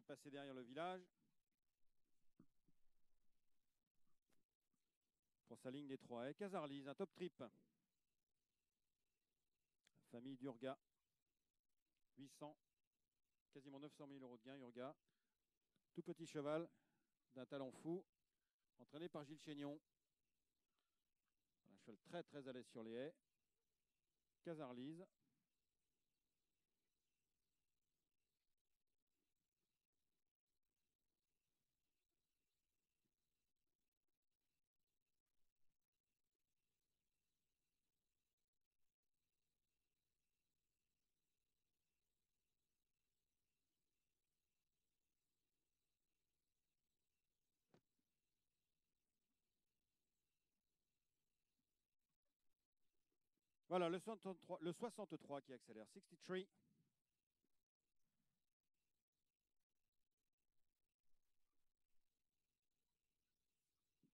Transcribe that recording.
de passer derrière le village. Pour sa ligne des trois haies. Casarlise, un top trip. Famille d'Urga. 800, quasiment 900 000 euros de gain, Urga. Tout petit cheval d'un talent fou, entraîné par Gilles Chénion. Un cheval très très à l'aise sur les haies. Casarlise. Voilà, le 63, le 63 qui accélère. 63.